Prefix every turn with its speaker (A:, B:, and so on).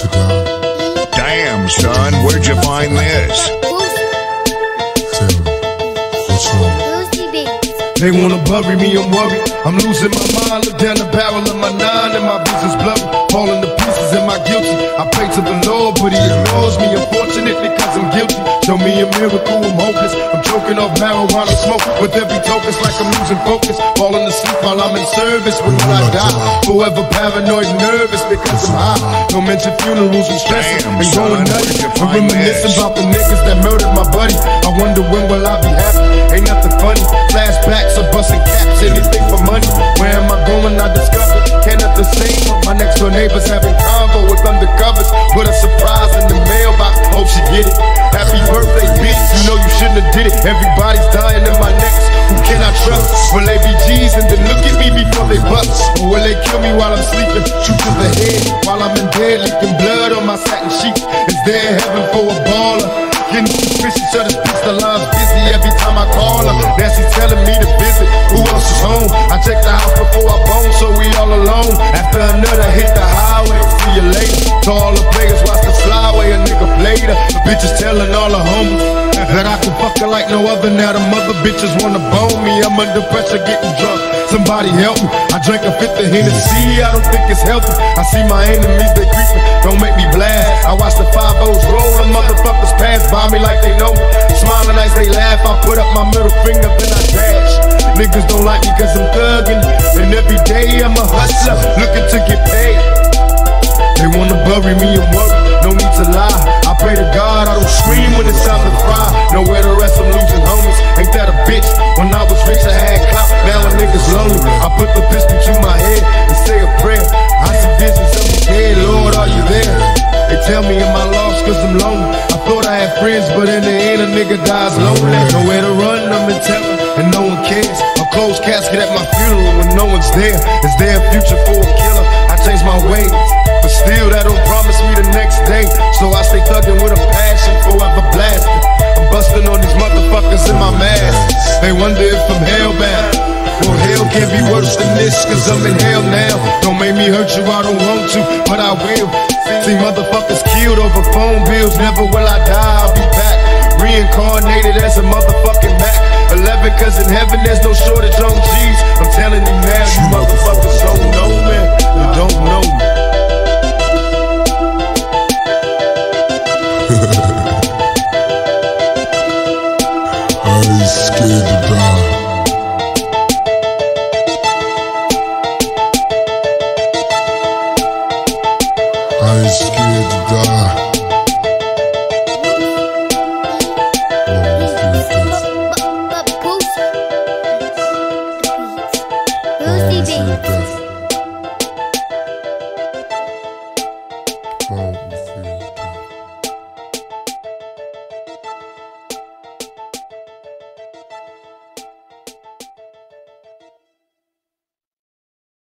A: to die.
B: Damn, son, where'd you find this?
C: They wanna bury me, I'm worried. I'm losing my mind. Look down the barrel of my nine and my vision's blurry. Falling to pieces, am I guilty? I pray to the Lord, but He ignores me. Show me a miracle, I'm hopeless. I'm choking off marijuana smoke. With every token, it's like I'm losing focus. Falling asleep while I'm in service. When I die, forever paranoid, nervous because I'm high. Don't mention funerals and stressing and going
B: where'd
C: I'm reminiscing about the niggas that murdered my buddy. I wonder when will I be happy? Ain't nothing funny. Flashbacks of busting caps, anything for money. Where am I going? I discovered. Can't nothing. My next door neighbors having convo with undercovers. Put a surprise in the mailbox. Hope she get it. Did it. Everybody's dying in my next. Who can I trust? Will they be G's and then look at me before they bust? Or will they kill me while I'm sleeping? Shoot to the head while I'm in bed, leaking blood on my satin sheets. Is there heaven for a baller? Getting suspicious of this the line's busy every time I call her. Now she's telling me to visit. Who else is home? I check the house before I bone, so we all alone. After another hit the highway, see you later. To all the players, watch the flyway, a nigga her. The bitches telling all the homies that I can fuck her like no other. Now the mother bitches wanna bone me. I'm under pressure, getting drunk. Somebody help me. I drank a fifth of Hennessy. I don't think it's healthy. I see my enemies, they creeping. Don't make me blast. I watch the five O's roll. The motherfuckers pass by me like they know me. Smiling as they laugh. I put up my middle finger, then I dash. Niggas don't like me cause I'm thugging. And every day I'm a hustler, looking to get paid. They wanna bury me and worry, bitch? When I was rich, I had clout. Now a nigga's lonely. I put the pistol to my head and say a prayer. I see visions of dead, Lord, are you there? They tell me am I lost cause I'm lonely. I thought I had friends, but in the end a nigga dies lonely. Nowhere to run, I'm in terror, and no one cares. A closed casket at my funeral when no one's there. Is there a future for a killer? They wonder if I'm hellbound. Well, hell can't be worse than this, cause I'm in hell now. Don't make me hurt you, I don't want to, but I will. See motherfuckers killed over phone bills, never will I die, I'll be back. Reincarnated as a motherfucking Mac. 11, cause in heaven there's no shortage
A: I ain't scared to die.